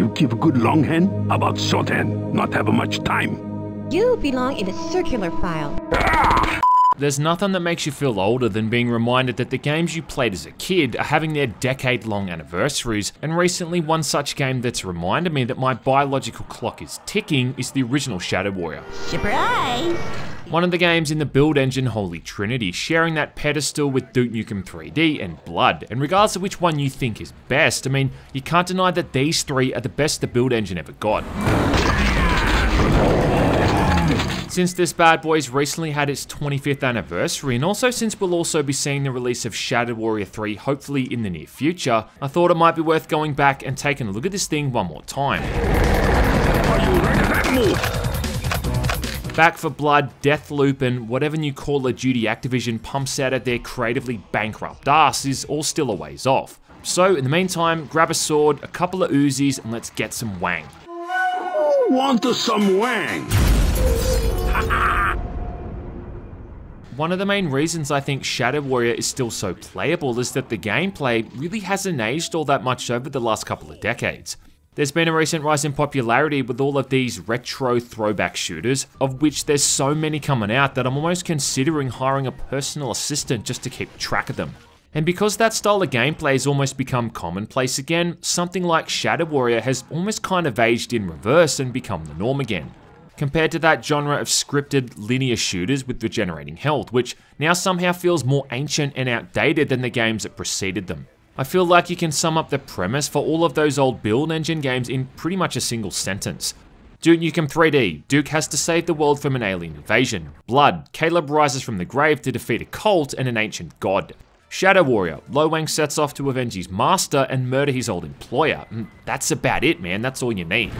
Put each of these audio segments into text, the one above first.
You give a good long hand? About short hand? Not have much time. You belong in a circular file. There's nothing that makes you feel older than being reminded that the games you played as a kid are having their decade long anniversaries, and recently one such game that's reminded me that my biological clock is ticking is the original Shadow Warrior. Surprise! One of the games in the build engine Holy Trinity, sharing that pedestal with Duke Nukem 3D and Blood, and regardless of which one you think is best, I mean, you can't deny that these three are the best the build engine ever got. Since this bad boy's recently had its 25th anniversary, and also since we'll also be seeing the release of Shadow Warrior 3 hopefully in the near future, I thought it might be worth going back and taking a look at this thing one more time. Back for Blood, Deathloop, and whatever new Call of Duty Activision pumps out of their creatively bankrupt ass is all still a ways off. So, in the meantime, grab a sword, a couple of Uzis, and let's get some wang. Want some wang? One of the main reasons I think Shadow Warrior is still so playable is that the gameplay really hasn't aged all that much over the last couple of decades. There's been a recent rise in popularity with all of these retro throwback shooters, of which there's so many coming out that I'm almost considering hiring a personal assistant just to keep track of them. And because that style of gameplay has almost become commonplace again, something like Shadow Warrior has almost kind of aged in reverse and become the norm again compared to that genre of scripted linear shooters with regenerating health, which now somehow feels more ancient and outdated than the games that preceded them. I feel like you can sum up the premise for all of those old build engine games in pretty much a single sentence. Duke Nukem 3D, Duke has to save the world from an alien invasion. Blood, Caleb rises from the grave to defeat a cult and an ancient god. Shadow Warrior, Lo Wang sets off to avenge his master and murder his old employer. Mm, that's about it, man, that's all you need.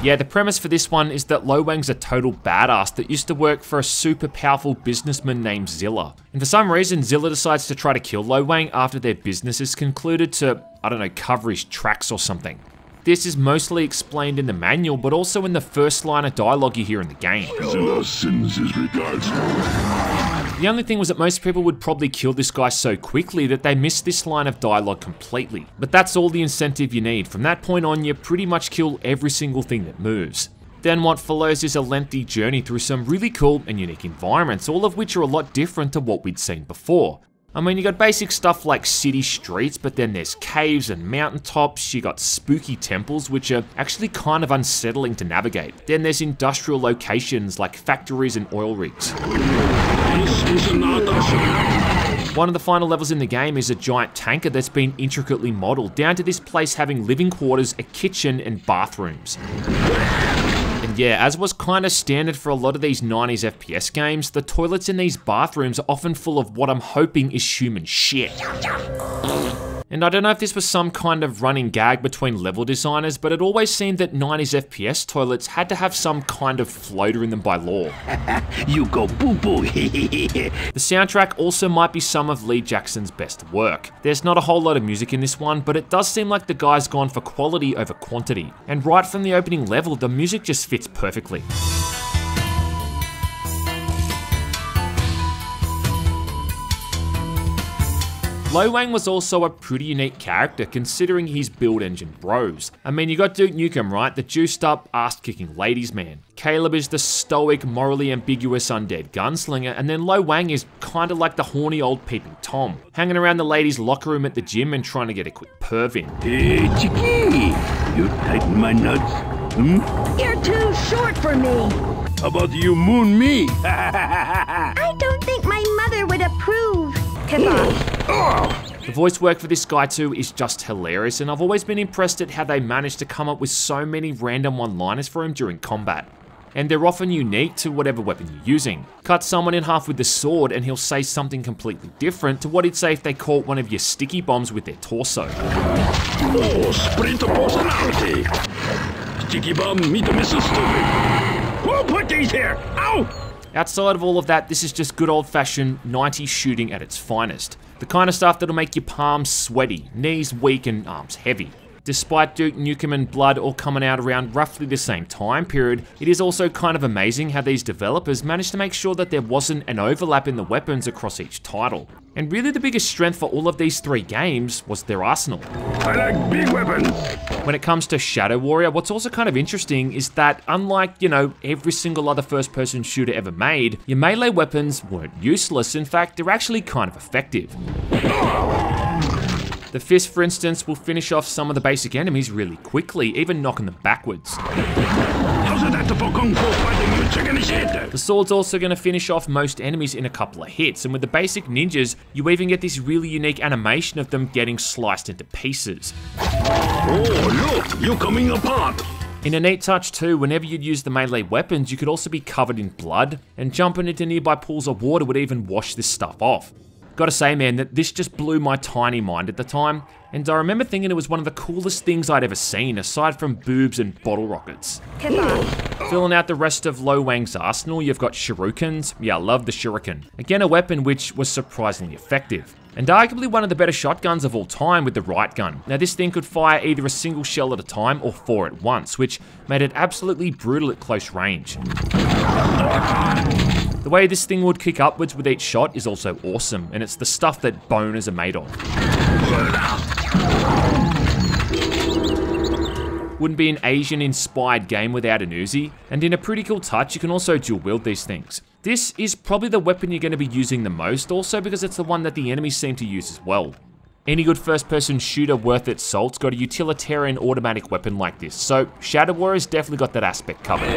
Yeah, the premise for this one is that Lo Wang's a total badass that used to work for a super powerful businessman named Zilla. And for some reason, Zilla decides to try to kill Lo Wang after their business is concluded to, I don't know, cover his tracks or something. This is mostly explained in the manual, but also in the first line of dialogue you hear in the game. Zilla sends his regards. The only thing was that most people would probably kill this guy so quickly that they missed this line of dialogue completely. But that's all the incentive you need. From that point on, you pretty much kill every single thing that moves. Then what follows is a lengthy journey through some really cool and unique environments, all of which are a lot different to what we'd seen before. I mean, you got basic stuff like city streets, but then there's caves and mountaintops, you got spooky temples, which are actually kind of unsettling to navigate. Then there's industrial locations like factories and oil rigs. One of the final levels in the game is a giant tanker that's been intricately modelled, down to this place having living quarters, a kitchen, and bathrooms. And yeah, as was kind of standard for a lot of these 90s FPS games, the toilets in these bathrooms are often full of what I'm hoping is human shit. And I don't know if this was some kind of running gag between level designers, but it always seemed that 90s FPS toilets had to have some kind of floater in them by law. you go boo boo. the soundtrack also might be some of Lee Jackson's best work. There's not a whole lot of music in this one, but it does seem like the guy's gone for quality over quantity. And right from the opening level, the music just fits perfectly. Lo Wang was also a pretty unique character considering his build engine bros. I mean, you got Duke Nukem, right? The juiced up, ass kicking ladies man. Caleb is the stoic, morally ambiguous undead gunslinger, and then Lo Wang is kinda like the horny old peeping Tom, hanging around the ladies' locker room at the gym and trying to get a quick perv in. Hey, Chicky, you tighten my nuts. Hmm? You're too short for me. How about you moon me? I don't The voice work for this guy too is just hilarious, and I've always been impressed at how they managed to come up with so many random one-liners for him during combat. And they're often unique to whatever weapon you're using. Cut someone in half with the sword and he'll say something completely different to what he'd say if they caught one of your sticky bombs with their torso. Oh, sprint personality. Sticky bomb, meet the Mrs. Stupid. Who put these here? Ow! Outside of all of that, this is just good old fashioned 90s shooting at its finest. The kind of stuff that'll make your palms sweaty, knees weak, and arms heavy. Despite Duke Nukem and Blood all coming out around roughly the same time period, it is also kind of amazing how these developers managed to make sure that there wasn't an overlap in the weapons across each title. And really the biggest strength for all of these three games was their arsenal. I like big weapons. When it comes to Shadow Warrior, what's also kind of interesting is that unlike, you know, every single other first person shooter ever made, your melee weapons weren't useless, in fact, they're actually kind of effective. The fist, for instance, will finish off some of the basic enemies really quickly, even knocking them backwards. The sword's also going to finish off most enemies in a couple of hits, and with the basic ninjas, you even get this really unique animation of them getting sliced into pieces. Oh, look, you're coming apart. In a neat touch too, whenever you'd use the melee weapons, you could also be covered in blood, and jumping into nearby pools of water would even wash this stuff off. Gotta say, man, that this just blew my tiny mind at the time, and I remember thinking it was one of the coolest things I'd ever seen, aside from boobs and bottle rockets. Filling out the rest of Lo Wang's arsenal, you've got shurikens. Yeah, I love the shuriken. Again, a weapon which was surprisingly effective. And arguably one of the better shotguns of all time with the right gun. Now this thing could fire either a single shell at a time or four at once, which made it absolutely brutal at close range. The way this thing would kick upwards with each shot is also awesome, and it's the stuff that boners are made of. Wouldn't be an Asian-inspired game without an Uzi, and in a pretty cool touch, you can also dual-wield these things. This is probably the weapon you're going to be using the most, also because it's the one that the enemies seem to use as well. Any good first-person shooter worth its salt's got a utilitarian automatic weapon like this, so Shadow Warrior's definitely got that aspect covered.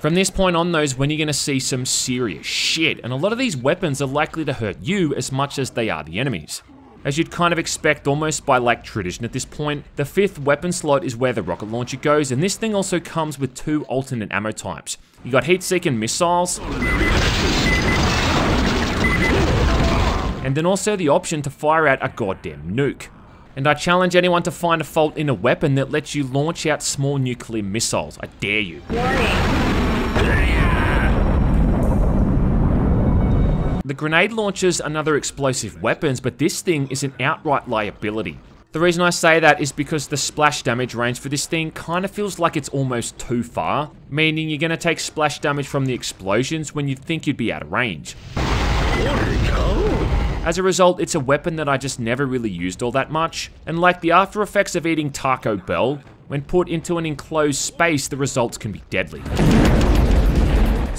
From this point on though is when you're going to see some serious shit, and a lot of these weapons are likely to hurt you as much as they are the enemies. As you'd kind of expect almost by like tradition at this point, the fifth weapon slot is where the rocket launcher goes, and this thing also comes with two alternate ammo types. You got heat-seeking missiles, and then also the option to fire out a goddamn nuke. And I challenge anyone to find a fault in a weapon that lets you launch out small nuclear missiles. I dare you. The grenade launcher's another explosive weapons, but this thing is an outright liability. The reason I say that is because the splash damage range for this thing kind of feels like it's almost too far, meaning you're going to take splash damage from the explosions when you'd think you'd be out of range. As a result, it's a weapon that I just never really used all that much, and like the after effects of eating Taco Bell, when put into an enclosed space, the results can be deadly.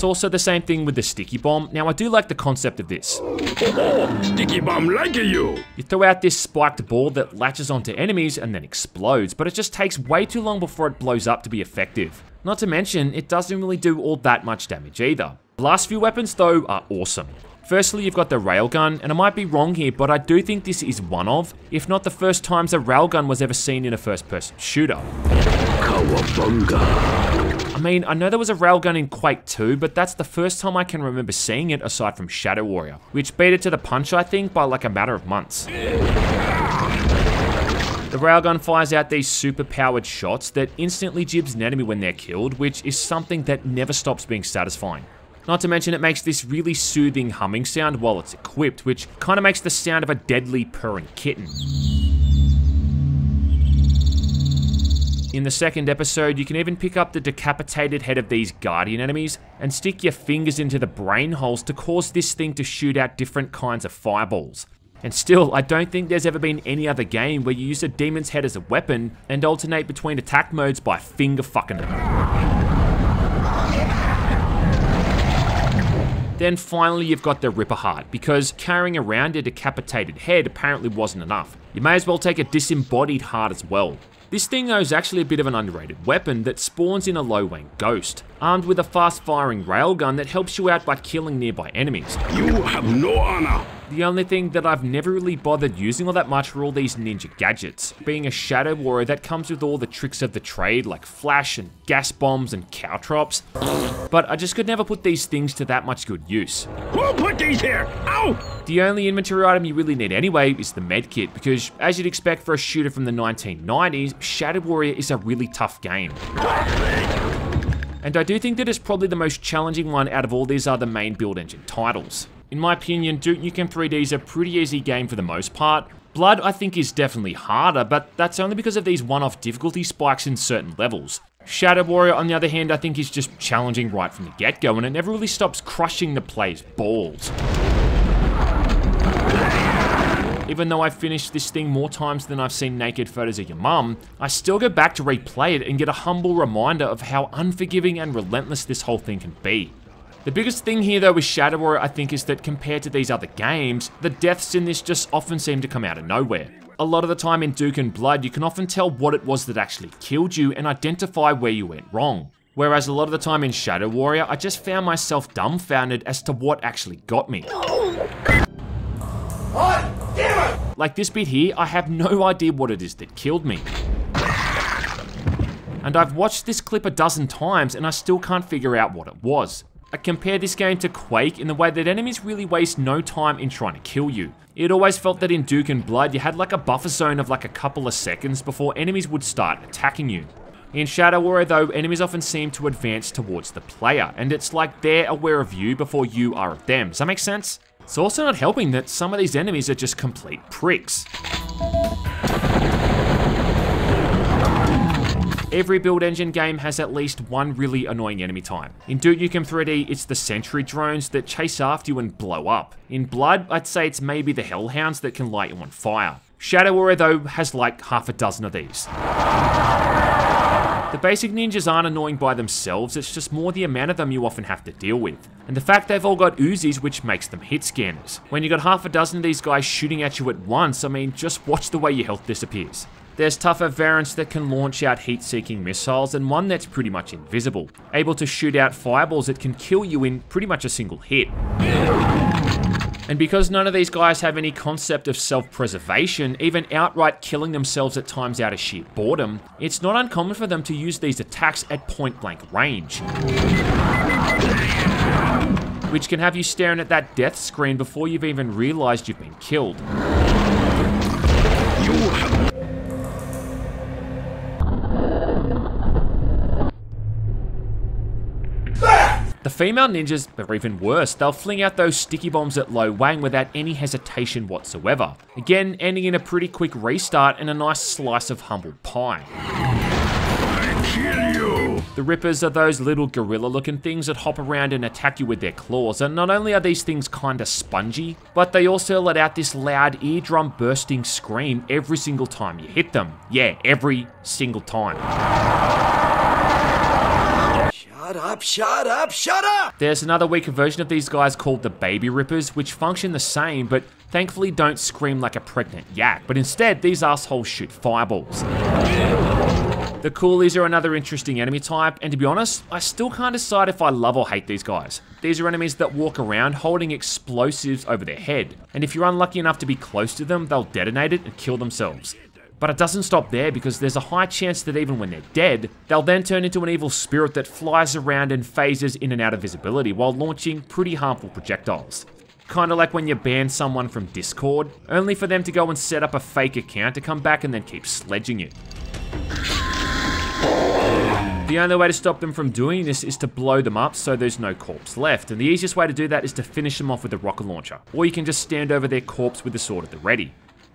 It's also the same thing with the sticky bomb. Now, I do like the concept of this. Oh, sticky bomb like you. You throw out this spiked ball that latches onto enemies and then explodes, but it just takes way too long before it blows up to be effective. Not to mention, it doesn't really do all that much damage either. The last few weapons, though, are awesome. Firstly, you've got the railgun, and I might be wrong here, but I do think this is one of, if not the first times a railgun was ever seen in a first-person shooter. I mean, I know there was a railgun in Quake 2, but that's the first time I can remember seeing it aside from Shadow Warrior, which beat it to the punch, I think, by like a matter of months. The railgun fires out these super powered shots that instantly gibs an enemy when they're killed, which is something that never stops being satisfying. Not to mention it makes this really soothing humming sound while it's equipped, which kind of makes the sound of a deadly purring kitten. In the second episode, you can even pick up the decapitated head of these Guardian enemies and stick your fingers into the brain holes to cause this thing to shoot out different kinds of fireballs. And still, I don't think there's ever been any other game where you use a demon's head as a weapon and alternate between attack modes by finger fucking them. Then finally you've got the Ripper Heart, because carrying around a decapitated head apparently wasn't enough. You may as well take a disembodied heart as well. This thing though is actually a bit of an underrated weapon that spawns in a Lo Wang Ghost, armed with a fast firing railgun that helps you out by killing nearby enemies. You have no honor. The only thing that I've never really bothered using all that much were all these ninja gadgets, being a Shadow Warrior that comes with all the tricks of the trade like flash and gas bombs and caltrops, but I just could never put these things to that much good use. Who put these here? Ow! The only inventory item you really need anyway is the medkit, because as you'd expect for a shooter from the 1990s, Shadow Warrior is a really tough game. And I do think that it's probably the most challenging one out of all these other main build engine titles. In my opinion, Duke Nukem 3D is a pretty easy game for the most part, Blood, I think, is definitely harder, but that's only because of these one-off difficulty spikes in certain levels. Shadow Warrior, on the other hand, I think is just challenging right from the get-go, and it never really stops crushing the player's balls. Even though I've finished this thing more times than I've seen naked photos of your mum, I still go back to replay it and get a humble reminder of how unforgiving and relentless this whole thing can be. The biggest thing here though with Shadow Warrior I think is that compared to these other games, the deaths in this just often seem to come out of nowhere. A lot of the time in Duke and Blood, you can often tell what it was that actually killed you and identify where you went wrong. Whereas a lot of the time in Shadow Warrior, I just found myself dumbfounded as to what actually got me. Like this bit here, I have no idea what it is that killed me. And I've watched this clip a dozen times and I still can't figure out what it was. I compare this game to Quake in the way that enemies really waste no time in trying to kill you. It always felt that in Duke and Blood you had like a buffer zone of like a couple of seconds before enemies would start attacking you. In Shadow Warrior though, enemies often seem to advance towards the player, and it's like they're aware of you before you are of them. Does that make sense? It's also not helping that some of these enemies are just complete pricks. Every build engine game has at least one really annoying enemy type. In Duke Nukem 3D, it's the sentry drones that chase after you and blow up. In Blood, I'd say it's maybe the Hellhounds that can light you on fire. Shadow Warrior though has like half a dozen of these. The basic ninjas aren't annoying by themselves, it's just more the amount of them you often have to deal with. And the fact they've all got Uzis which makes them hit scanners. When you got half a dozen of these guys shooting at you at once, I mean, just watch the way your health disappears. There's tougher variants that can launch out heat-seeking missiles and one that's pretty much invisible, able to shoot out fireballs that can kill you in pretty much a single hit. And because none of these guys have any concept of self-preservation, even outright killing themselves at times out of sheer boredom, it's not uncommon for them to use these attacks at point-blank range. Which can have you staring at that death screen before you've even realized you've been killed. The female ninjas are even worse. They'll fling out those sticky bombs at Lo Wang without any hesitation whatsoever. Again, ending in a pretty quick restart and a nice slice of humble pie. The Rippers are those little gorilla looking things that hop around and attack you with their claws, and not only are these things kinda spongy, but they also let out this loud eardrum bursting scream every single time you hit them. Yeah, every single time. Shut up, shut up, shut up! There's another weaker version of these guys called the Baby Rippers, which function the same, but thankfully don't scream like a pregnant yak, but instead these assholes shoot fireballs. The Coolies are another interesting enemy type, and to be honest, I still can't decide if I love or hate these guys. These are enemies that walk around holding explosives over their head, and if you're unlucky enough to be close to them, they'll detonate it and kill themselves. But it doesn't stop there because there's a high chance that even when they're dead, they'll then turn into an evil spirit that flies around and phases in and out of visibility while launching pretty harmful projectiles. Kinda like when you ban someone from Discord, only for them to go and set up a fake account to come back and then keep sledging you. The only way to stop them from doing this is to blow them up so there's no corpse left, and the easiest way to do that is to finish them off with a rocket launcher, or you can just stand over their corpse with the sword at the ready.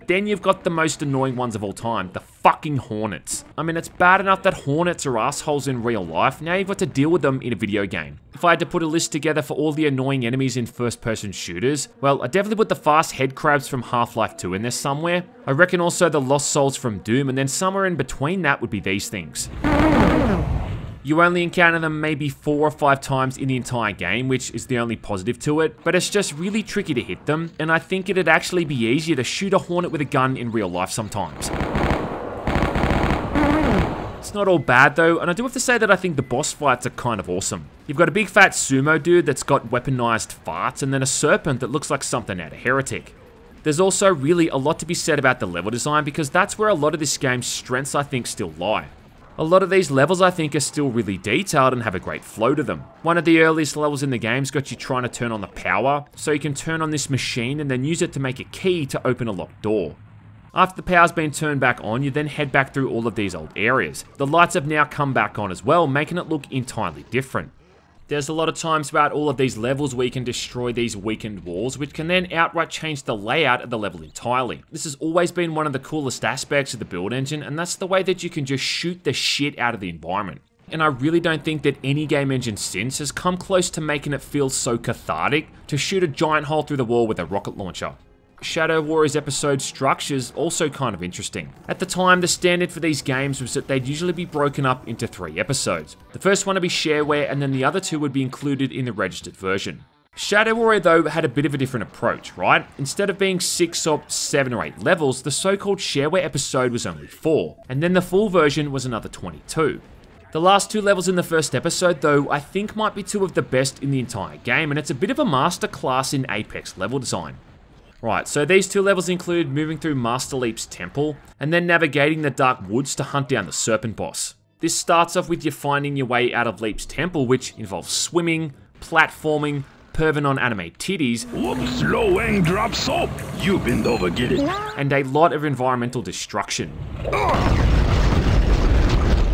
Then you've got the most annoying ones of all time, the fucking Hornets. I mean, it's bad enough that Hornets are assholes in real life, now you've got to deal with them in a video game. If I had to put a list together for all the annoying enemies in first-person shooters, well, I definitely put the fast headcrabs from Half-Life 2 in there somewhere. I reckon also the Lost Souls from Doom, and then somewhere in between that would be these things. You only encounter them maybe four or five times in the entire game, which is the only positive to it, but it's just really tricky to hit them, and I think it'd actually be easier to shoot a Hornet with a gun in real life sometimes. It's not all bad though, and I do have to say that I think the boss fights are kind of awesome. You've got a big fat sumo dude that's got weaponized farts, and then a serpent that looks like something out of Heretic. There's also really a lot to be said about the level design because that's where a lot of this game's strengths I think still lie. A lot of these levels I think are still really detailed and have a great flow to them. One of the earliest levels in the game's got you trying to turn on the power, so you can turn on this machine and then use it to make a key to open a locked door. After the power's been turned back on, you then head back through all of these old areas. The lights have now come back on as well, making it look entirely different. There's a lot of times about all of these levels where you can destroy these weakened walls, which can then outright change the layout of the level entirely. This has always been one of the coolest aspects of the build engine, and that's the way that you can just shoot the shit out of the environment. And I really don't think that any game engine since has come close to making it feel so cathartic to shoot a giant hole through the wall with a rocket launcher. Shadow Warriors episode structure's also kind of interesting. At the time, the standard for these games was that they'd usually be broken up into three episodes. The first one would be shareware, and then the other two would be included in the registered version. Shadow Warrior though had a bit of a different approach, right? Instead of being 6 or 7 or 8 levels, the so-called shareware episode was only 4, and then the full version was another 22. The last two levels in the first episode though, I think might be two of the best in the entire game, and it's a bit of a masterclass in Apex level design. Right, so these two levels include moving through Master Leep's temple, and then navigating the dark woods to hunt down the serpent boss. This starts off with you finding your way out of Leep's temple, which involves swimming, platforming, perving on anime titties, Whoops, Lo Wang drop soap. Oh, you bend over, get it. and a lot of environmental destruction.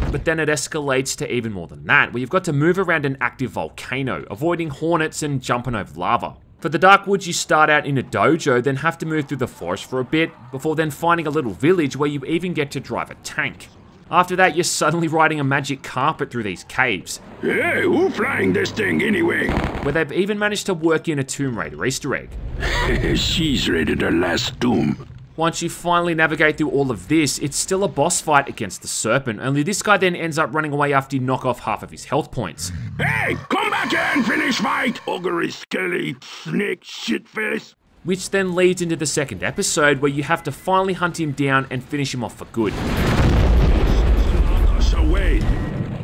But then it escalates to even more than that, where you've got to move around an active volcano, avoiding hornets and jumping over lava. For the Dark Woods, you start out in a dojo, then have to move through the forest for a bit, before then finding a little village where you even get to drive a tank. After that, you're suddenly riding a magic carpet through these caves, Hey, who flying this thing anyway? where they've even managed to work in a Tomb Raider Easter egg. She's rated her last doom. Once you finally navigate through all of this, it's still a boss fight against the Serpent, only this guy then ends up running away after you knock off half of his health points. Hey, come back here and finish fight. Ogre skelly, snake shitface. Which then leads into the second episode where you have to finally hunt him down and finish him off for good.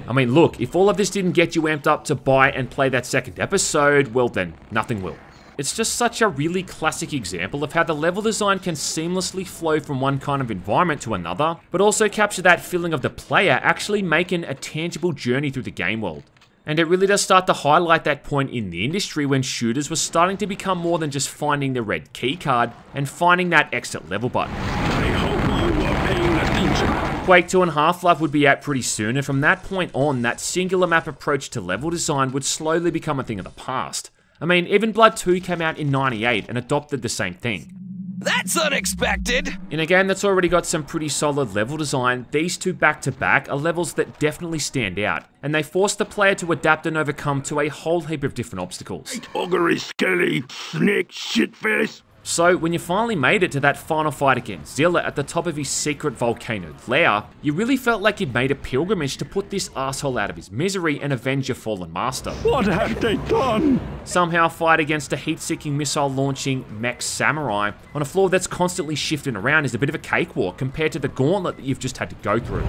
I mean, look, if all of this didn't get you amped up to buy and play that second episode, well then, nothing will. It's just such a really classic example of how the level design can seamlessly flow from one kind of environment to another, but also capture that feeling of the player actually making a tangible journey through the game world. And it really does start to highlight that point in the industry when shooters were starting to become more than just finding the red keycard and finding that exit level button. I hope you are paying attention. Quake 2 and Half-Life would be out pretty soon, and from that point on, that singular map approach to level design would slowly become a thing of the past. I mean, even Blood 2 came out in 98 and adopted the same thing. That's unexpected! In a game that's already got some pretty solid level design, these two back to back are levels that definitely stand out, and they force the player to adapt and overcome to a whole heap of different obstacles. Ogre skelly, snake shitface. So, when you finally made it to that final fight against Zilla at the top of his secret volcano lair, you really felt like you'd made a pilgrimage to put this asshole out of his misery and avenge your fallen master. What have they done? Somehow fight against a heat-seeking missile-launching mech samurai on a floor that's constantly shifting around is a bit of a cakewalk compared to the gauntlet that you've just had to go through.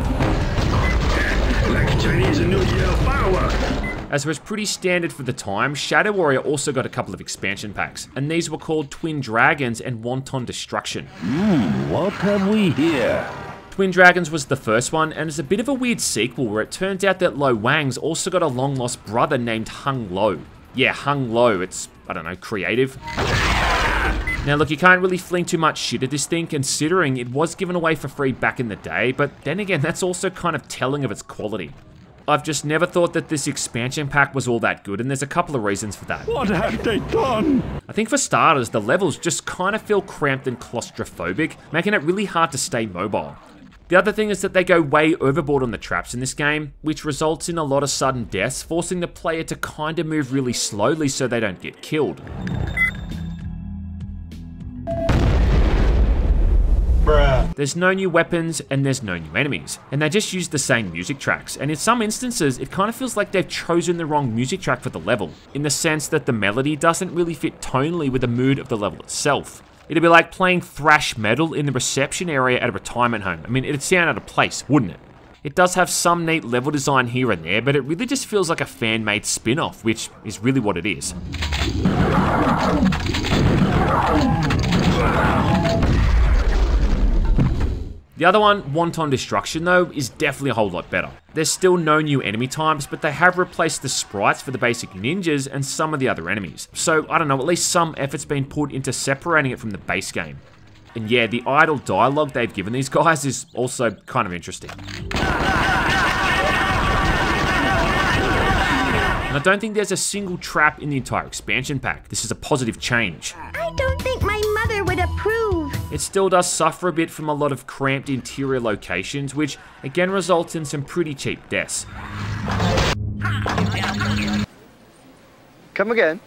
Like Chinese New Year firework. As was pretty standard for the time, Shadow Warrior also got a couple of expansion packs, and these were called Twin Dragons and Wanton Destruction. Hmm, what have we here? Twin Dragons was the first one, and it's a bit of a weird sequel where it turns out that Lo Wang's also got a long lost brother named Hung Lo. Yeah, Hung Lo, it's, I don't know, creative. Now look, you can't really fling too much shit at this thing considering it was given away for free back in the day, but then again, that's also kind of telling of its quality. I've just never thought that this expansion pack was all that good, and there's a couple of reasons for that. What have they done? I think for starters, the levels just kind of feel cramped and claustrophobic, making it really hard to stay mobile. The other thing is that they go way overboard on the traps in this game, which results in a lot of sudden deaths, forcing the player to kind of move really slowly so they don't get killed. There's no new weapons and there's no new enemies, and they just use the same music tracks, and in some instances it kind of feels like they've chosen the wrong music track for the level, in the sense that the melody doesn't really fit tonally with the mood of the level itself. It'd be like playing thrash metal in the reception area at a retirement home. I mean, it'd sound out of place, wouldn't it? It does have some neat level design here and there, but it really just feels like a fan-made spin-off, which is really what it is. The other one, Wanton Destruction though, is definitely a whole lot better. There's still no new enemy types, but they have replaced the sprites for the basic ninjas and some of the other enemies. So, I don't know, at least some effort's been put into separating it from the base game. And yeah, the idle dialogue they've given these guys is also kind of interesting. And I don't think there's a single trap in the entire expansion pack. This is a positive change. I don't think It still does suffer a bit from a lot of cramped interior locations, which again results in some pretty cheap deaths. Come again.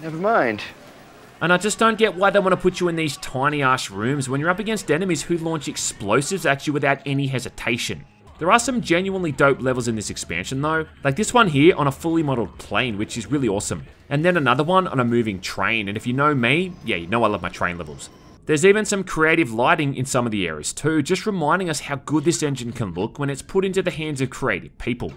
Never mind. And I just don't get why they want to put you in these tiny ass rooms when you're up against enemies who launch explosives at you without any hesitation. There are some genuinely dope levels in this expansion though, like this one here on a fully modelled plane, which is really awesome. And then another one on a moving train, and if you know me, yeah, you know I love my train levels. There's even some creative lighting in some of the areas too, just reminding us how good this engine can look when it's put into the hands of creative people.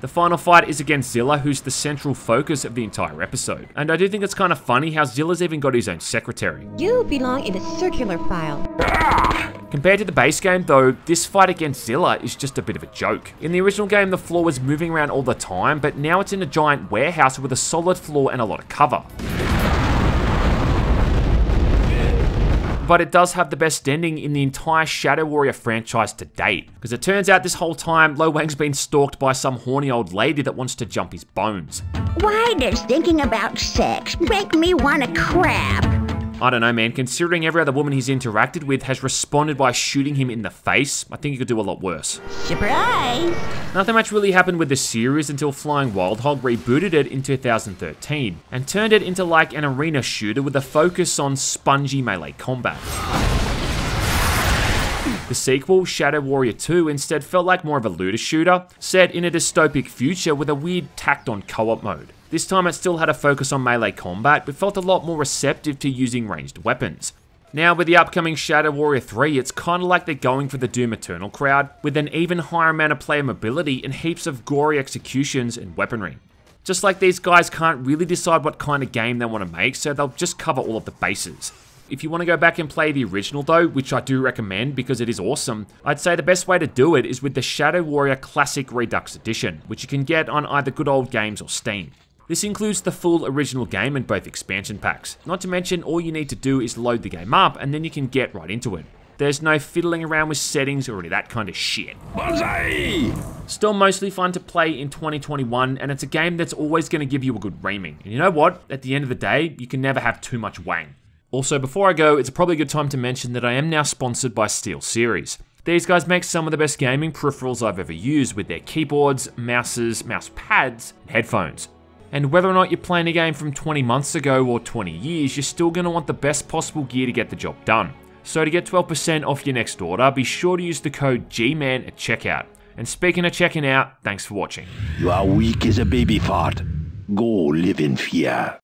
The final fight is against Zilla, who's the central focus of the entire episode. And I do think it's kind of funny how Zilla's even got his own secretary. You belong in a circular file. Ah! Compared to the base game though, this fight against Zilla is just a bit of a joke. In the original game, the floor was moving around all the time, but now it's in a giant warehouse with a solid floor and a lot of cover. but it does have the best ending in the entire Shadow Warrior franchise to date. Because it turns out this whole time, Lo Wang's been stalked by some horny old lady that wants to jump his bones. Why does thinking about sex make me want to crap? I don't know, man. Considering every other woman he's interacted with has responded by shooting him in the face, I think he could do a lot worse. Surprise! Nothing much really happened with the series until Flying Wild Hog rebooted it in 2013 and turned it into like an arena shooter with a focus on spongy melee combat. The sequel, Shadow Warrior 2, instead felt like more of a looter shooter, set in a dystopic future with a weird tacked on co-op mode. This time it still had a focus on melee combat, but felt a lot more receptive to using ranged weapons. Now with the upcoming Shadow Warrior 3, it's kinda like they're going for the Doom Eternal crowd, with an even higher amount of player mobility and heaps of gory executions and weaponry. Just like these guys can't really decide what kind of game they want to make, so they'll just cover all of the bases. If you want to go back and play the original though, which I do recommend because it is awesome, I'd say the best way to do it is with the Shadow Warrior Classic Redux Edition, which you can get on either Good Old Games or Steam. This includes the full original game and both expansion packs. Not to mention, all you need to do is load the game up and then you can get right into it. There's no fiddling around with settings or any of that kind of shit. Banzai! Still mostly fun to play in 2021, and it's a game that's always going to give you a good reaming. And you know what? At the end of the day, you can never have too much wang. Also, before I go, it's a probably a good time to mention that I am now sponsored by SteelSeries. These guys make some of the best gaming peripherals I've ever used with their keyboards, mouses, mouse pads, and headphones. And whether or not you're playing a game from 20 months ago or 20 years, you're still going to want the best possible gear to get the job done. So to get 12% off your next order, be sure to use the code GMAN at checkout. And speaking of checking out, thanks for watching. You are weak as a baby fart. Go live in fear.